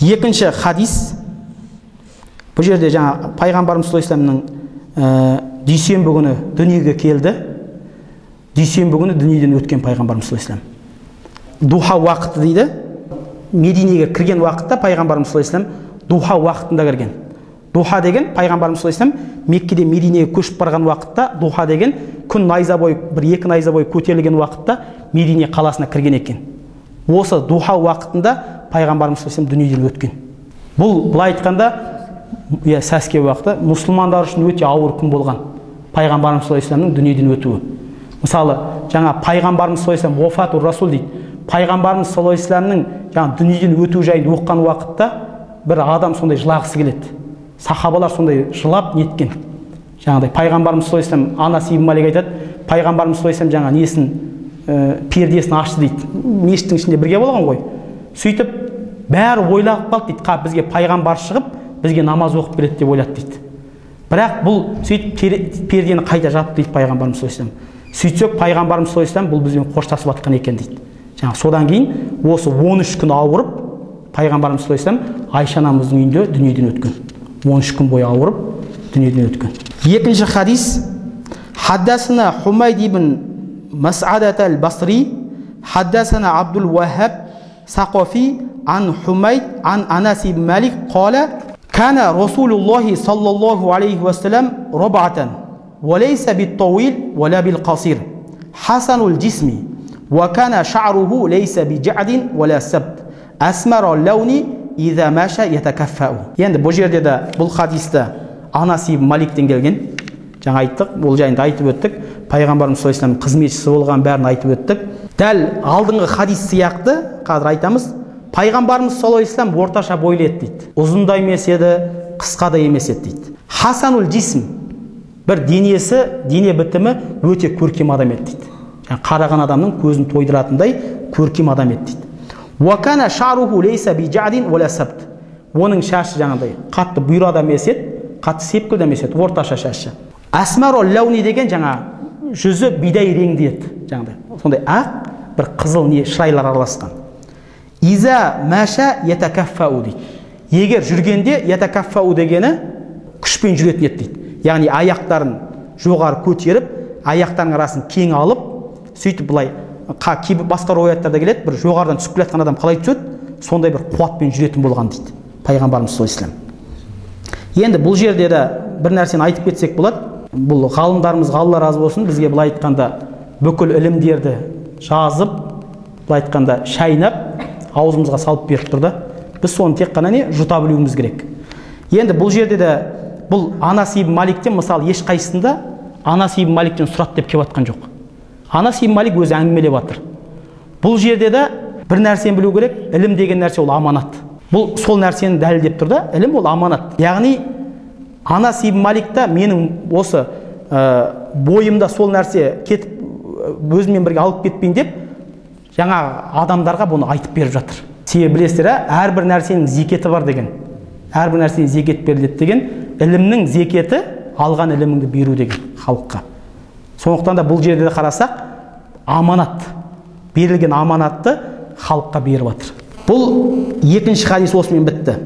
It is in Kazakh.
екінші хадис. Бұл жерде жаңа пайғамбарымыз саллаллаху ә, дүйсенбі күні дүниеге келді. Дүйсенбі күні дүниеден өткен пайғамбарымыз саллаллаху духа уақыты дейді. Мединеге кірген уақытта пайғамбарымыз саллаллаху духа уақытында кірген. Духа деген пайғамбарымыз саллаллаху меккеден мединеге көшіп барған уақытта духа деген күн найза бойы бір екі найза бойы көтерілген уақытта медине қаласына кірген екен. Осы духа уақытында пайғамбарымыз саллаллаху дүниеден өткен. Бұл былай айтқанда иә сәске уақыты. Мұсылмандар үшін өте ауыр күн болған пайғамбарымыз саллаллаху дүниеден өтуі. Мысалы жаңа пайғамбарымыз саллаллаху уафату расул дейді. Пайғамбарымыз саллаллаху алейhi жаңа дүниеден өту жайын оққан уақытта бір адам сондай жылағысы келеді. Сахабалар сондай жылап неткен. Жаңағыдай пайғамбарымыз саллаллаху алейhi анас ибн малик айтады пайғамбарымыз саллаллаху жаңа несін ә, пердесін ашты дейді. Мешіттің ішінде бірге болған ғой сөйтіп бәрі ойлап қалды дейді қа бізге пайғамбар шығып бізге намаз оқып береді деп ойлады дейді бірақ бұл сөйтіп пердені қайта жапты дейді пайғамбарымыз саллаллаху алейhi сөйтсек пайғамбарымыз саллаллаху алейhi бұл бізбен қоштасып жатқан екен дейді жаңағы содан кейін осы 13 күн ауырып пайғамбарымыз саллаллаху алейhi айша анамыздың үйінде дүниеден өткен 13 күн бойы ауырып дүниеден өткен екінші хадис حدثنا حميد بن مسعدة البصري حدثنا عبد الوهاب ثقفي عن حميد عن أنس بن مالك قال كان رسول الله صلى الله عليه وسلم ربعة وليس بالطويل ولا بالقصير حسن الجسم وكان شعره ليس بجعد ولا سبت أسمر اللون إذا مشى يتكفأ енді бұл жерде де бұл хадисті анас ибн маликтен келген жаңа айттық бұл жайында айтып өттік пайғамбарымыз саллаллаху қызметшісі болған бәрін айтып өттік дәл алдыңғы хадис сияқты қазір айтамыз пайғамбарымыз саллаллаху алейhi орташа бойлы еді дейді. Ұзын да емес еді қысқа да емес еді дейді. Хасанул жисм бір денесі дене бітімі өте көркем адам еді дейді. Жаңа қараған адамның көзін тойдыратындай көркем адам еді дейді. Оның шашы жаңағыдай қатты бұйра да емес еді қатты сепкіл де емес еді орташа шашы. Асмаро лауни деген жаңа жүзі бидай реңді еді жаңағыдай сондай ақ бір қызыл не шырайлар араласқан. Иза мәша ятакаффау дейді. Егер жүргенде ятакаффау дегені күшпен жүретін еді дейді. Яғни аяқтарын жоғары көтеріп аяқтарының арасын кең алып сөйтіп былай кейбір басқа риаяттарда келеді бір жоғарыдан түсіп келе адам қалай түседі? Сондай бір қуатпен жүретін болған дейді пайғамбарымыз саллаллаху енді бұл жерде де бір нәрсені айтып кетсек болады. Бұл ғалымдарымызға алла разы болсын бізге былай айтқанда бүкіл ілімдерді жазып былай айтқанда шайнап аузымызға салып беріп тұр да біз соны тек қана не жұта білуіміз керек. Енді бұл жерде де бұл анас ибн маликтен мысалы ешқайсысында анас ибн маликтен сұрат деп келіп жатқан жоқ. Анас ибн малик өзі әңгімелеп жатыр бұл жерде де бір нәрсені білу керек ілім деген нәрсе ол аманат. Бұл сол нәрсені дәлелдеп тұр да ілім ол аманат. Яғни анас ибн малик та менің осы ә, бойымда сол нәрсе кетіп өзіммен бірге алып кетпейін деп жаңа адамдарға бұны айтып беріп жатыр. Себебі білесіздер ә әрбір нәрсенің зекеті бар деген әрбір нәрсенің зекет беріледі деген ілімнің зекеті алған іліміңді беру деген халыққа. Сондықтан да бұл жерде де қарасақ аманат берілген аманатты халыққа беріп жатыр. Бұл екінші хадис осымен бітті.